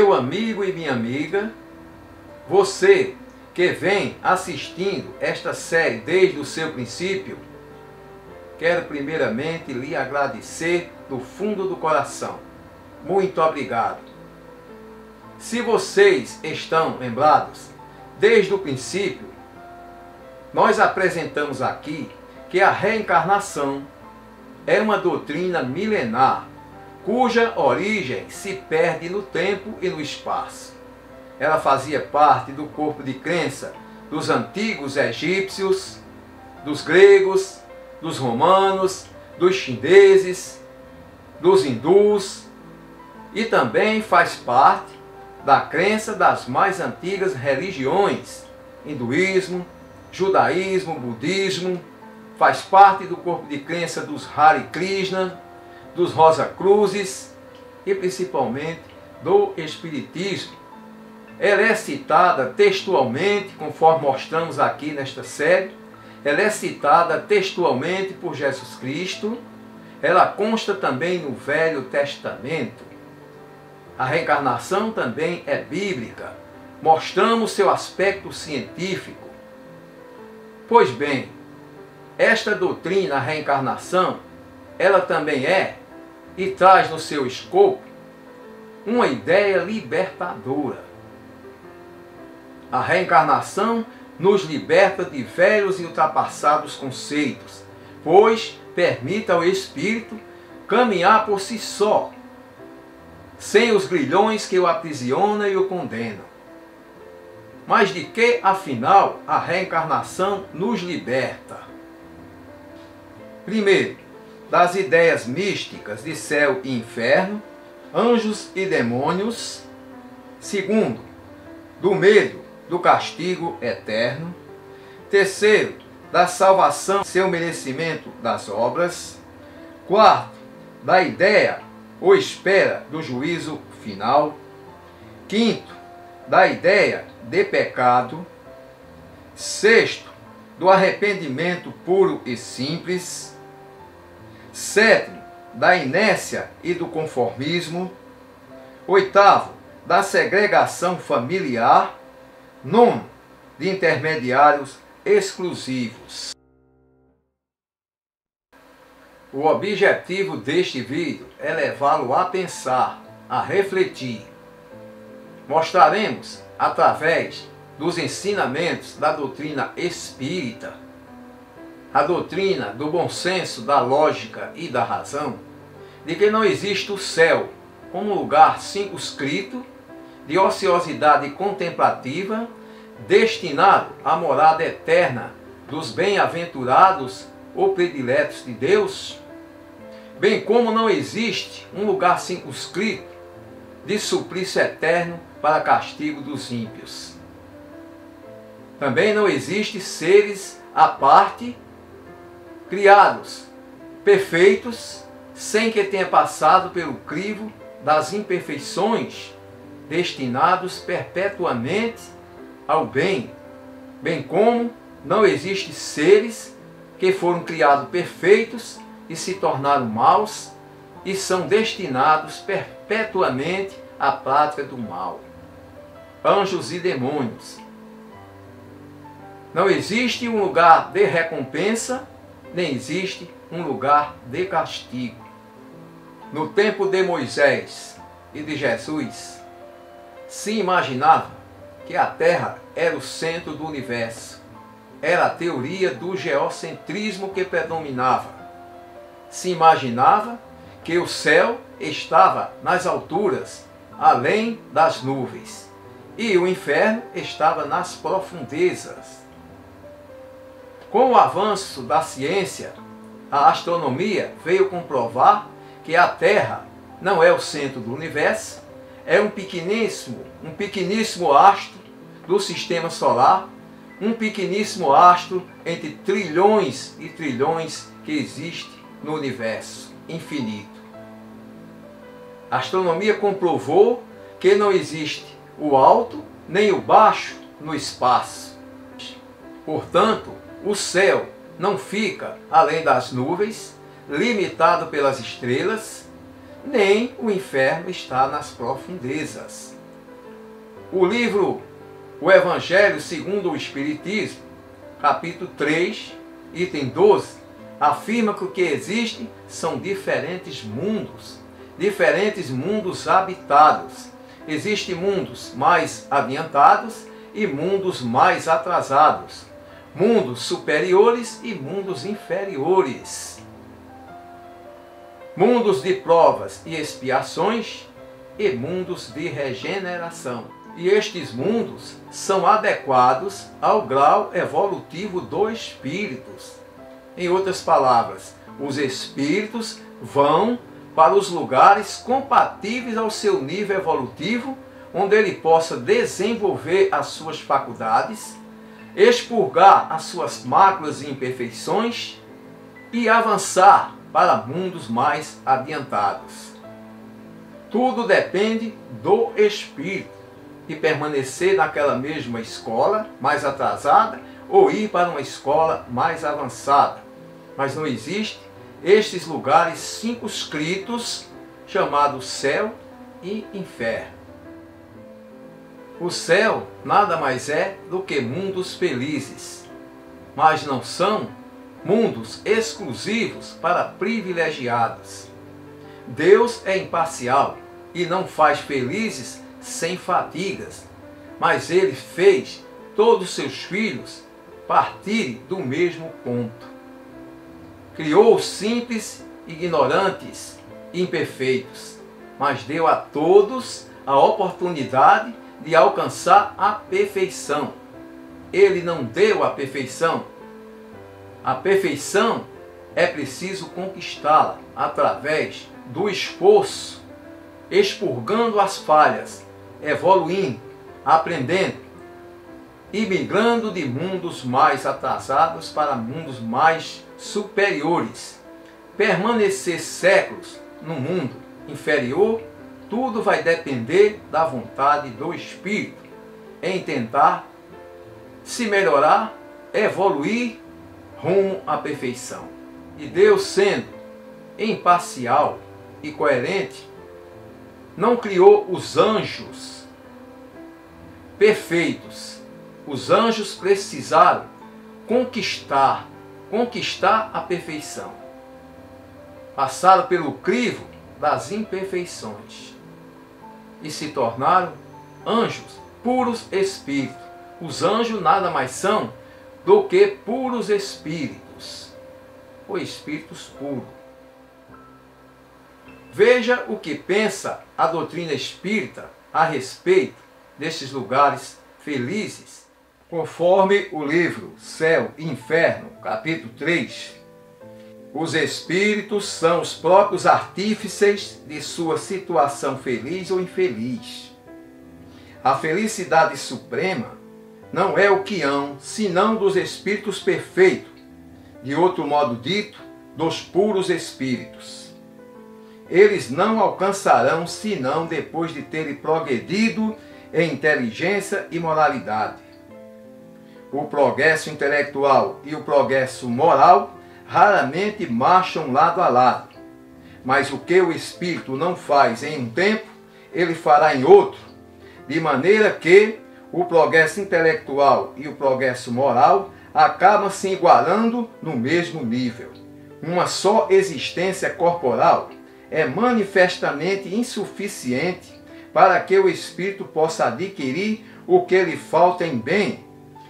meu amigo e minha amiga, você que vem assistindo esta série desde o seu princípio, quero primeiramente lhe agradecer do fundo do coração. Muito obrigado. Se vocês estão lembrados, desde o princípio, nós apresentamos aqui que a reencarnação é uma doutrina milenar cuja origem se perde no tempo e no espaço. Ela fazia parte do corpo de crença dos antigos egípcios, dos gregos, dos romanos, dos chineses, dos hindus e também faz parte da crença das mais antigas religiões, hinduísmo, judaísmo, budismo, faz parte do corpo de crença dos Hare Krishna, dos Rosa Cruzes e principalmente do Espiritismo. Ela é citada textualmente, conforme mostramos aqui nesta série, ela é citada textualmente por Jesus Cristo, ela consta também no Velho Testamento. A reencarnação também é bíblica, mostramos seu aspecto científico. Pois bem, esta doutrina, a reencarnação, ela também é e traz no seu escopo uma ideia libertadora. A reencarnação nos liberta de velhos e ultrapassados conceitos, pois permite ao espírito caminhar por si só, sem os grilhões que o aprisionam e o condenam. Mas de que, afinal, a reencarnação nos liberta? Primeiro, das ideias místicas de céu e inferno, anjos e demônios. Segundo, do medo do castigo eterno. Terceiro, da salvação, seu merecimento das obras. Quarto, da ideia ou espera do juízo final. Quinto, da ideia de pecado. Sexto, do arrependimento puro e simples. Sétimo, da inércia e do conformismo. Oitavo, da segregação familiar. Nono, de intermediários exclusivos. O objetivo deste vídeo é levá-lo a pensar, a refletir. Mostraremos, através dos ensinamentos da doutrina espírita, a doutrina do bom senso, da lógica e da razão, de que não existe o céu como lugar circunscrito de ociosidade contemplativa destinado à morada eterna dos bem-aventurados ou prediletos de Deus, bem como não existe um lugar circunscrito de suplício eterno para castigo dos ímpios. Também não existe seres à parte criados, perfeitos, sem que tenha passado pelo crivo das imperfeições, destinados perpetuamente ao bem, bem como não existem seres que foram criados perfeitos e se tornaram maus e são destinados perpetuamente à prática do mal. Anjos e demônios. Não existe um lugar de recompensa nem existe um lugar de castigo. No tempo de Moisés e de Jesus, se imaginava que a Terra era o centro do universo. Era a teoria do geocentrismo que predominava. Se imaginava que o céu estava nas alturas, além das nuvens, e o inferno estava nas profundezas. Com o avanço da ciência, a astronomia veio comprovar que a Terra não é o centro do universo, é um pequeníssimo, um pequeníssimo astro do sistema solar, um pequeníssimo astro entre trilhões e trilhões que existe no universo infinito. A astronomia comprovou que não existe o alto nem o baixo no espaço. Portanto, o céu não fica além das nuvens, limitado pelas estrelas, nem o inferno está nas profundezas. O livro O Evangelho segundo o Espiritismo, capítulo 3, item 12, afirma que o que existe são diferentes mundos, diferentes mundos habitados. Existem mundos mais adiantados e mundos mais atrasados, mundos superiores e mundos inferiores mundos de provas e expiações e mundos de regeneração. E estes mundos são adequados ao grau evolutivo dos espíritos. Em outras palavras, os espíritos vão para os lugares compatíveis ao seu nível evolutivo, onde ele possa desenvolver as suas faculdades, expurgar as suas máculas e imperfeições e avançar para mundos mais adiantados. Tudo depende do espírito e permanecer naquela mesma escola mais atrasada ou ir para uma escola mais avançada. Mas não existe estes lugares circunscritos chamados céu e inferno. O céu nada mais é do que mundos felizes, mas não são mundos exclusivos para privilegiados. Deus é imparcial e não faz felizes sem fadigas, mas ele fez todos seus filhos partirem do mesmo ponto. Criou simples, ignorantes, imperfeitos, mas deu a todos a oportunidade de alcançar a perfeição. Ele não deu a perfeição a perfeição é preciso conquistá-la através do esforço, expurgando as falhas, evoluindo, aprendendo e migrando de mundos mais atrasados para mundos mais superiores. Permanecer séculos no mundo inferior, tudo vai depender da vontade do espírito em tentar se melhorar, evoluir rumo à perfeição. E Deus, sendo imparcial e coerente, não criou os anjos perfeitos. Os anjos precisaram conquistar, conquistar a perfeição. Passaram pelo crivo das imperfeições e se tornaram anjos, puros espíritos. Os anjos nada mais são do que puros espíritos, ou espíritos puros. Veja o que pensa a doutrina espírita a respeito desses lugares felizes, conforme o livro Céu e Inferno, capítulo 3. Os espíritos são os próprios artífices de sua situação feliz ou infeliz. A felicidade suprema não é o quião, senão dos espíritos perfeitos, de outro modo dito, dos puros espíritos. Eles não alcançarão senão depois de terem progredido em inteligência e moralidade. O progresso intelectual e o progresso moral raramente marcham lado a lado, mas o que o espírito não faz em um tempo, ele fará em outro, de maneira que o progresso intelectual e o progresso moral acabam se igualando no mesmo nível. Uma só existência corporal é manifestamente insuficiente para que o espírito possa adquirir o que lhe falta em bem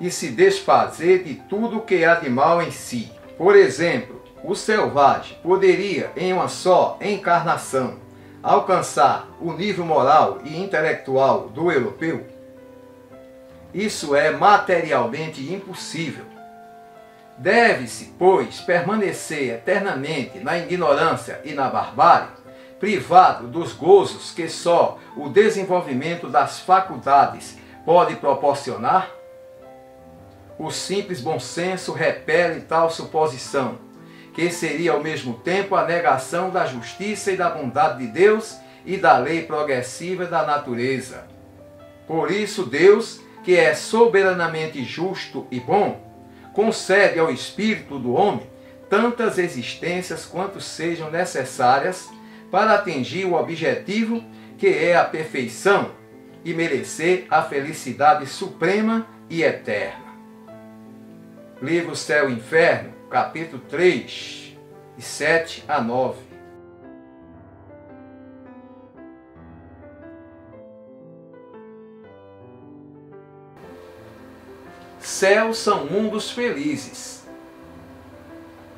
e se desfazer de tudo o que há de mal em si. Por exemplo, o selvagem poderia, em uma só encarnação, alcançar o nível moral e intelectual do europeu? Isso é materialmente impossível. Deve-se, pois, permanecer eternamente na ignorância e na barbárie, privado dos gozos que só o desenvolvimento das faculdades pode proporcionar? O simples bom senso repele tal suposição, que seria ao mesmo tempo a negação da justiça e da bondade de Deus e da lei progressiva da natureza. Por isso, Deus que é soberanamente justo e bom, concede ao espírito do homem tantas existências quanto sejam necessárias para atingir o objetivo que é a perfeição e merecer a felicidade suprema e eterna. Livro Céu e Inferno, capítulo 3, de 7 a 9. Céus são mundos felizes.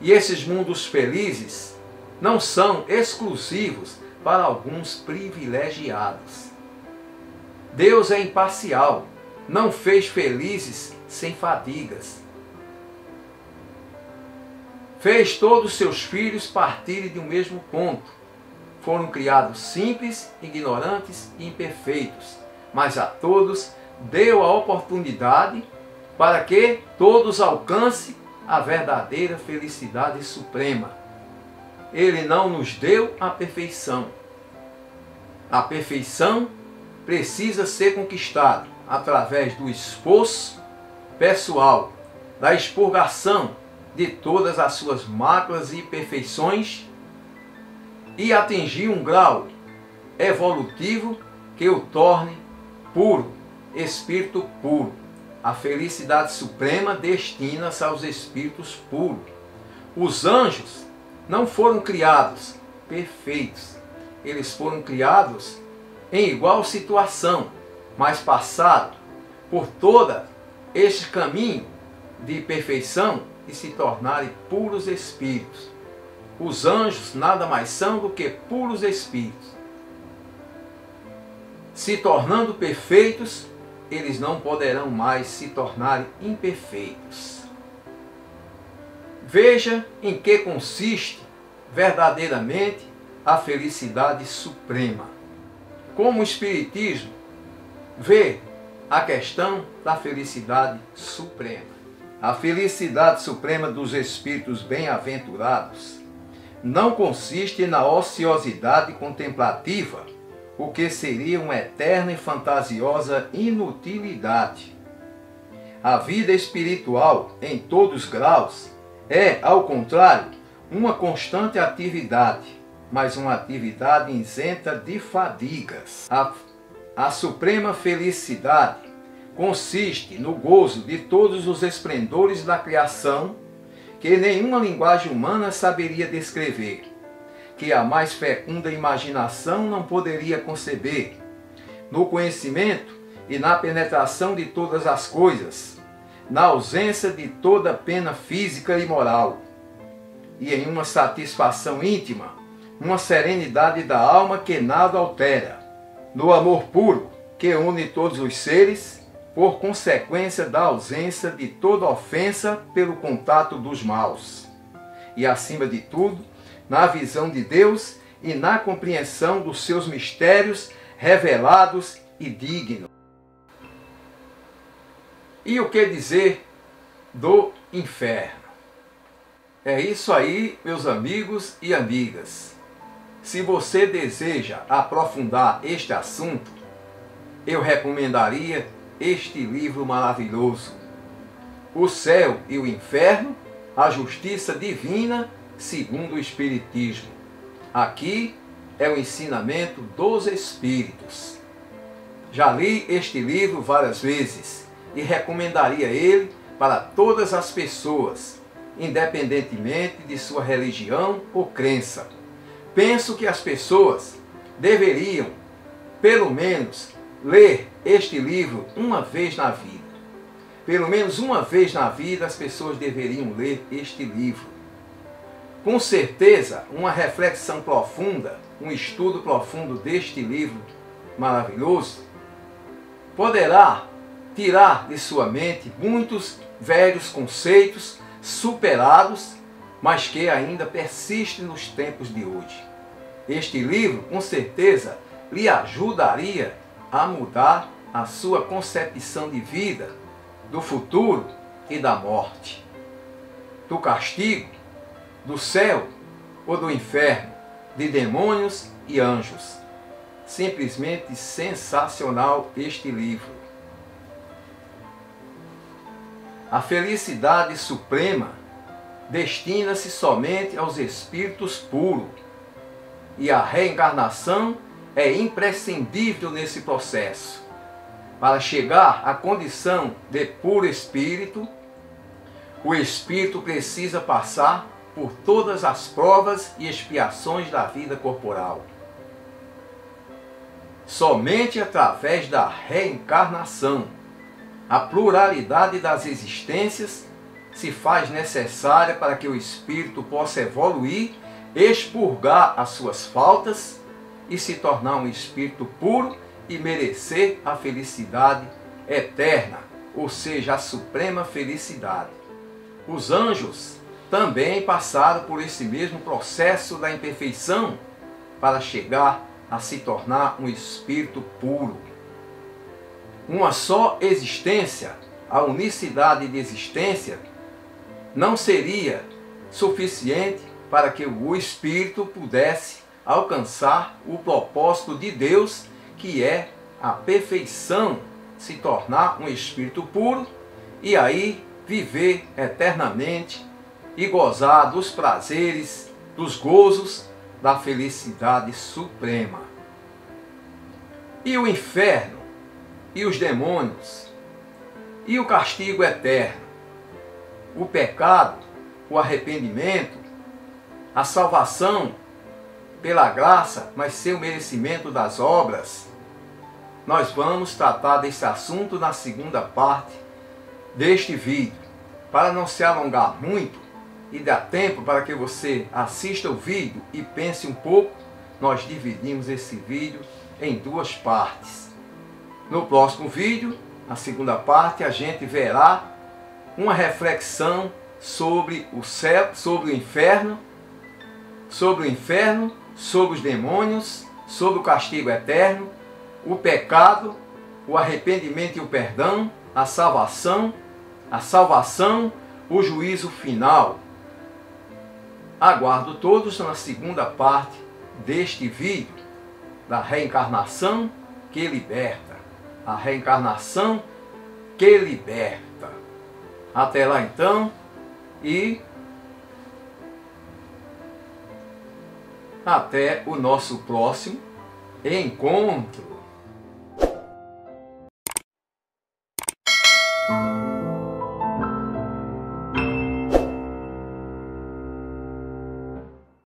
E esses mundos felizes não são exclusivos para alguns privilegiados. Deus é imparcial, não fez felizes sem fadigas. Fez todos seus filhos partirem de um mesmo ponto. Foram criados simples, ignorantes e imperfeitos, mas a todos deu a oportunidade para que todos alcancem a verdadeira felicidade suprema. Ele não nos deu a perfeição. A perfeição precisa ser conquistada através do esforço pessoal, da expurgação de todas as suas máculas e imperfeições e atingir um grau evolutivo que o torne puro, espírito puro. A felicidade suprema destina-se aos espíritos puros. Os anjos não foram criados perfeitos. Eles foram criados em igual situação, mas passaram por todo este caminho de perfeição e se tornarem puros espíritos. Os anjos nada mais são do que puros espíritos. Se tornando perfeitos, eles não poderão mais se tornar imperfeitos. Veja em que consiste verdadeiramente a felicidade suprema. Como o Espiritismo vê a questão da felicidade suprema. A felicidade suprema dos espíritos bem-aventurados não consiste na ociosidade contemplativa, o que seria uma eterna e fantasiosa inutilidade. A vida espiritual, em todos os graus, é, ao contrário, uma constante atividade, mas uma atividade isenta de fadigas. A, a suprema felicidade consiste no gozo de todos os esplendores da criação que nenhuma linguagem humana saberia descrever, que a mais fecunda imaginação não poderia conceber, no conhecimento e na penetração de todas as coisas, na ausência de toda pena física e moral, e em uma satisfação íntima, uma serenidade da alma que nada altera, no amor puro que une todos os seres, por consequência da ausência de toda ofensa pelo contato dos maus, e acima de tudo, na visão de Deus e na compreensão dos seus mistérios revelados e dignos. E o que dizer do inferno? É isso aí, meus amigos e amigas. Se você deseja aprofundar este assunto, eu recomendaria este livro maravilhoso: O Céu e o Inferno, a Justiça Divina segundo o Espiritismo. Aqui é o ensinamento dos Espíritos. Já li este livro várias vezes e recomendaria ele para todas as pessoas independentemente de sua religião ou crença. Penso que as pessoas deveriam, pelo menos, ler este livro uma vez na vida. Pelo menos uma vez na vida as pessoas deveriam ler este livro. Com certeza, uma reflexão profunda, um estudo profundo deste livro maravilhoso, poderá tirar de sua mente muitos velhos conceitos superados, mas que ainda persistem nos tempos de hoje. Este livro, com certeza, lhe ajudaria a mudar a sua concepção de vida, do futuro e da morte, do castigo, do céu ou do inferno, de demônios e anjos. Simplesmente sensacional este livro. A felicidade suprema destina-se somente aos espíritos puros. e a reencarnação é imprescindível nesse processo. Para chegar à condição de puro espírito, o espírito precisa passar por todas as provas e expiações da vida corporal. Somente através da reencarnação, a pluralidade das existências se faz necessária para que o espírito possa evoluir, expurgar as suas faltas e se tornar um espírito puro e merecer a felicidade eterna, ou seja, a suprema felicidade. Os anjos também passaram por esse mesmo processo da imperfeição para chegar a se tornar um espírito puro. Uma só existência, a unicidade de existência, não seria suficiente para que o espírito pudesse alcançar o propósito de Deus, que é a perfeição, se tornar um espírito puro e aí viver eternamente e gozar dos prazeres, dos gozos da felicidade suprema. E o inferno, e os demônios, e o castigo eterno, o pecado, o arrependimento, a salvação pela graça, mas sem o merecimento das obras. Nós vamos tratar desse assunto na segunda parte deste vídeo. Para não se alongar muito e dar tempo para que você assista o vídeo e pense um pouco, nós dividimos esse vídeo em duas partes. No próximo vídeo, a segunda parte, a gente verá uma reflexão sobre o céu, sobre o inferno, sobre o inferno, sobre os demônios, sobre o castigo eterno, o pecado, o arrependimento e o perdão, a salvação a salvação, o juízo final. Aguardo todos na segunda parte deste vídeo da reencarnação que liberta. A reencarnação que liberta. Até lá então e até o nosso próximo encontro.